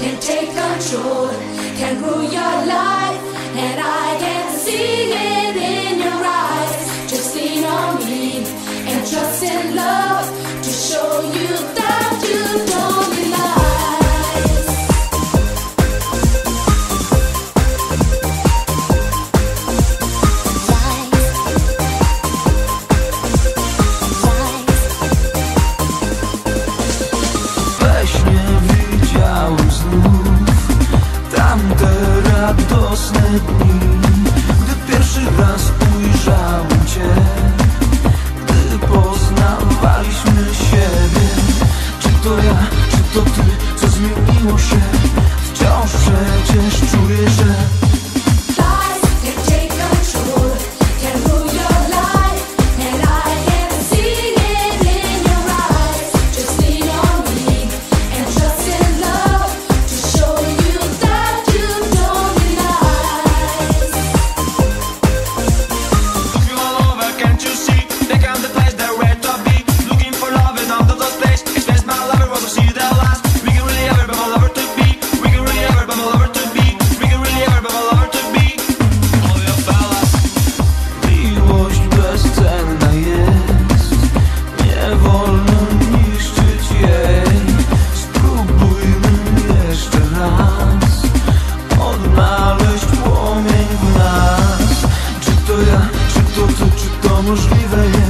can take control, can rule your life, and I radosne dni Gdy pierwszy raz ujrzałem Cię. Gdy poznawaliśmy siebie Czy to ja, czy to Ty, co zmieniło się? Wciąż przecież czuję, że odnaleźć płomień w nas. Czy to ja, czy to ty, czy to możliwe jest?